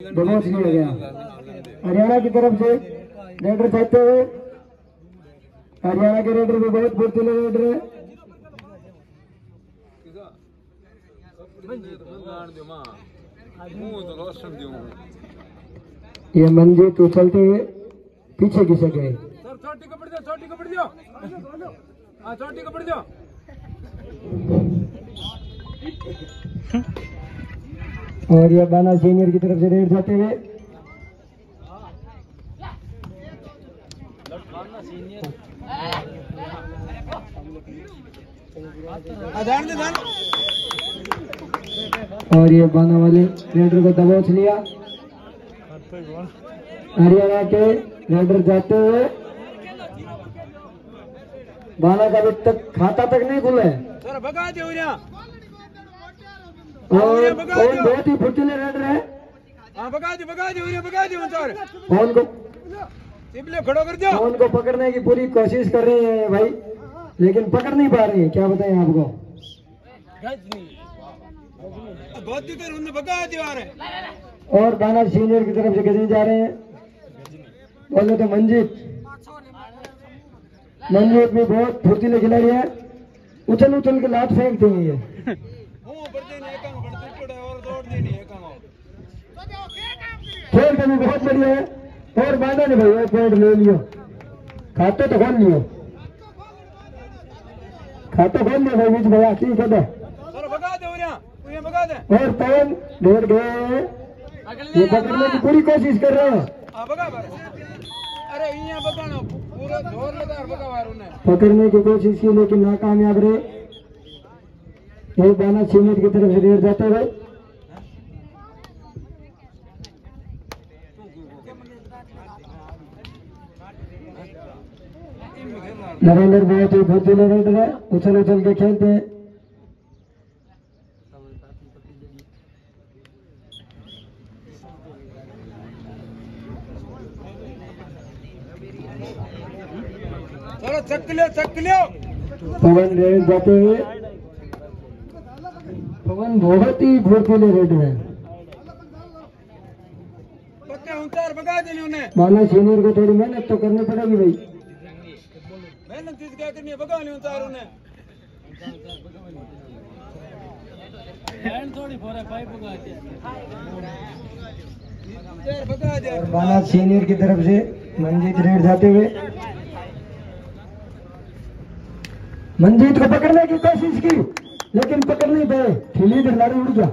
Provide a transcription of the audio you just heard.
Divorce लिया गया। हरियाणा की तरफ़ से रेडर चाहते हुए हरियाणा के रेडर भी बहुत फुर्तीले रेडर है। ये मंजीत उछलते हुए पीछे खिसक गए सर छोटी कपड़ दो छोटी कपड़ दो हाँ छोटी कपड़ दो और ये बाना सीनियर की तरफ़ से रेड जाते हुए। और ये बाना वाले रेडर को दबोच लिया। हरियाणा के रेडर जाते हुए। बाना का अभी तक खाता तक नहीं खुला। है और कौन बहुत ही फुर्तीले है। हाँ दे सर फ़ोन को खड़ो कर दो फ़ोन को पकड़ने की पूरी कोशिश कर रही है भाई लेकिन पकड़ नहीं पा रही है। क्या बताएँ आपको? ही रहे और बाना सीनियर की तरफ़ से गजनी जा रहे हैं। बोले तो मंजीत। मंजीत भी बहुत फुर्तीले खिलाड़ी है। उछल उछल के लात फेंकते हैं ये हूँ बढ़ देने एक बढ़ पड़े और दौड़ देनी एक खेल का भी बहुत बढ़िया है। और बाधा ने भाई एक पॉइंट ले लियो। खाते तो खोल लियो। खाते खोल लियो भाई बीच भैया ठीक है तो और पवन ढूंढ गए ये पकड़ने की पूरी कोशिश कर रहे हैं। हाँ पकड़ने की कोशिश की लेकिन नाकामयाब रहे। एक बाना सीनियर की तरफ़ से रेड जाते हुए नरेंद्र बहुत ही फुर्तीले रेडर है उछल उछल के खेलते हैं। पवन रेड जाते हुए। पवन बहुत ही फुर्तीले रेड है। माना सीनियर को थोड़ी मेहनत तो करनी पड़ेगी भाई। क्या करनी है सीनियर की तरफ़ से मंजीत रेड जाते हुए। मंजीत को पकड़ने की कोशिश की लेकिन पकड़ नहीं पाए। खिली लाड़ी उड़ गया।